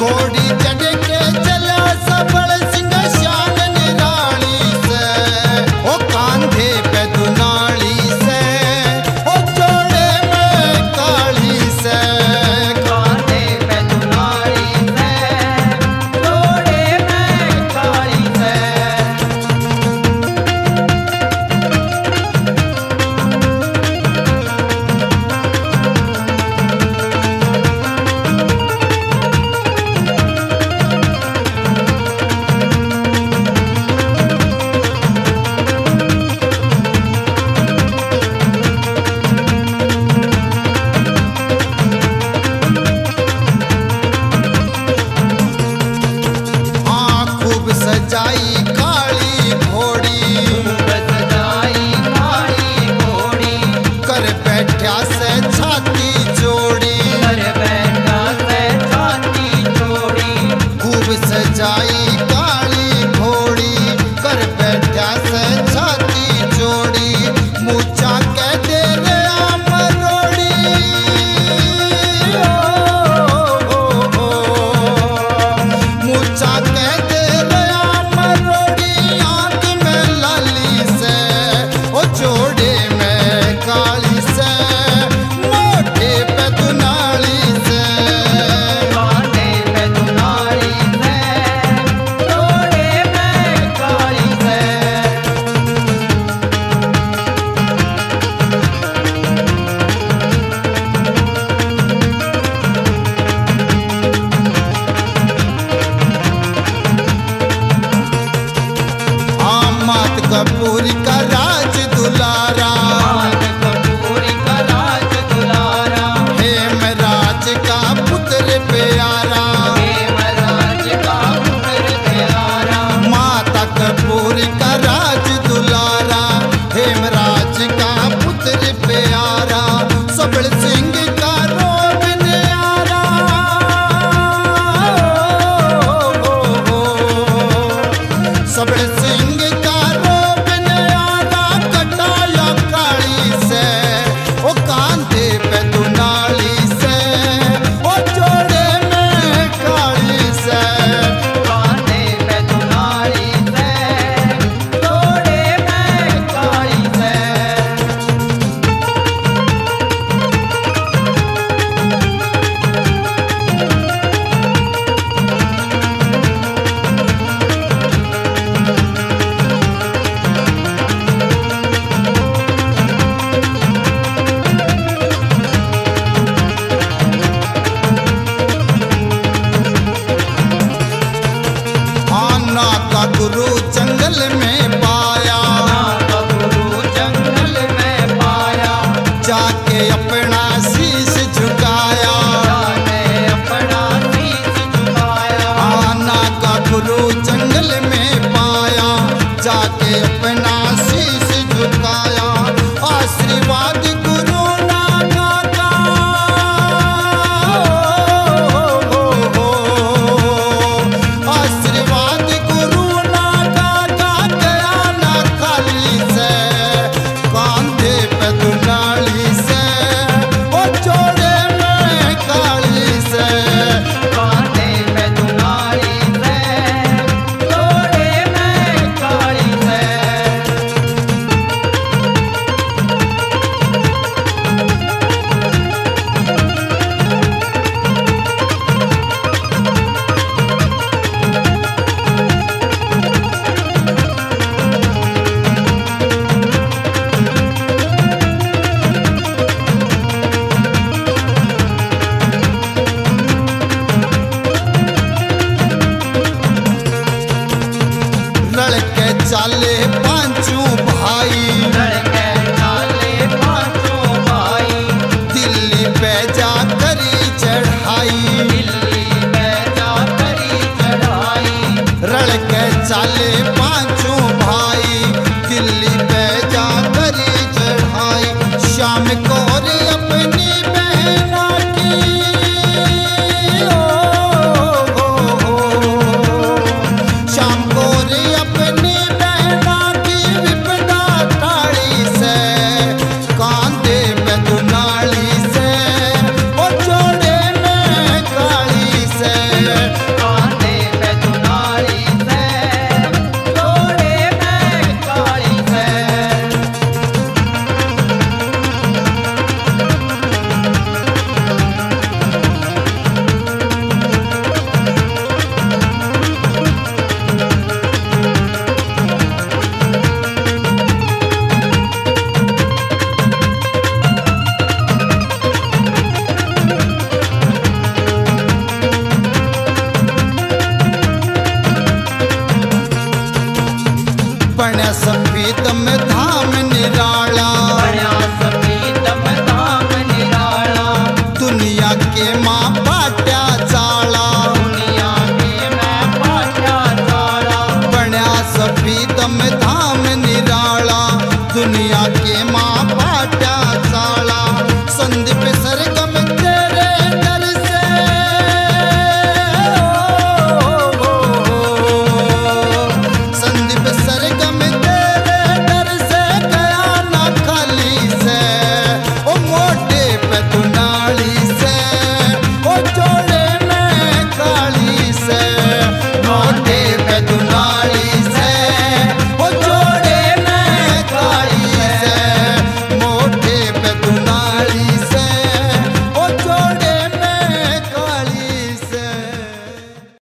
recording. mucho. दुनिया के